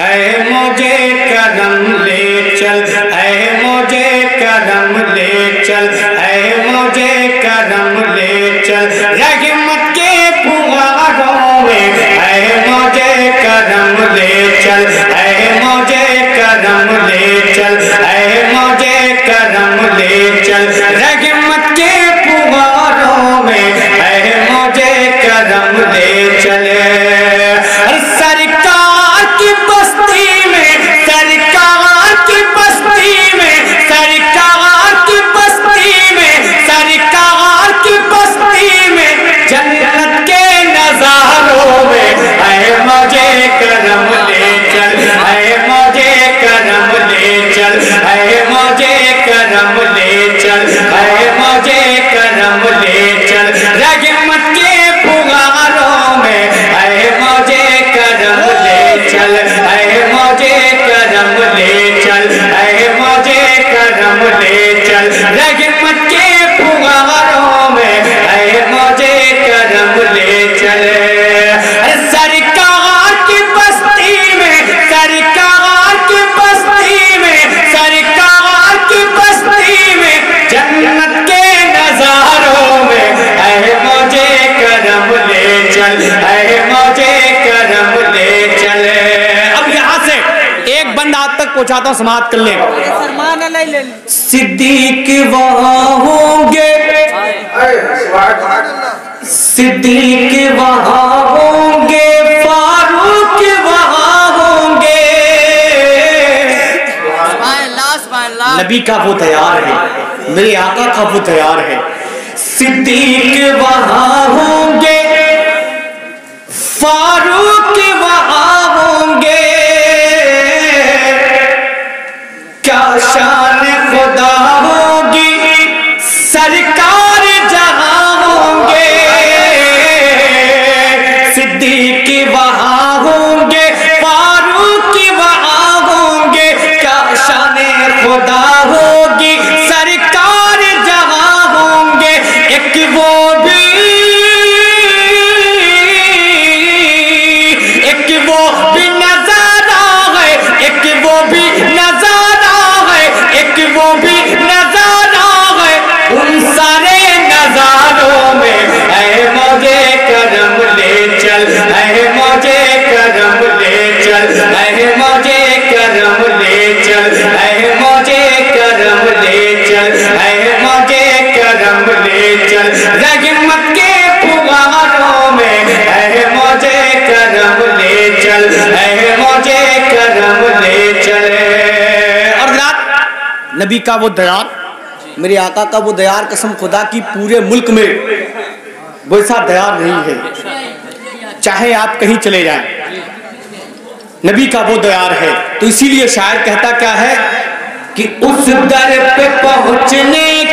ऐ मुझे कदम ले चल, ऐ मुझे कदम ले चल, ऐ मुझे कदम ले चल। रहमत के फुहारों में, ऐ मुझे कदम ले चल, ऐ बंद आज तक पहुंचाता हूँ, समाप्त कर ले। सिद्दीक वहाँ होंगे। सिद्दीक वहाँ होंगे, फारूक वहाँ होंगे। नबी का वो तैयार है, मेरे आका का वो तैयार है। सिद्दीक वहाँ होंगे, फारूक वहाँ नबी का वो दयार, मेरे आका का वो दयार कसम खुदा की पूरे मुल्क में वैसा दयार नहीं है। चाहे आप कहीं चले जाएँ, नबी का वो दयार है। तो इसीलिए शायर कहता क्या है कि उस दर पे पहुँचने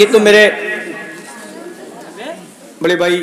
ये तो मेरे बड़े भाई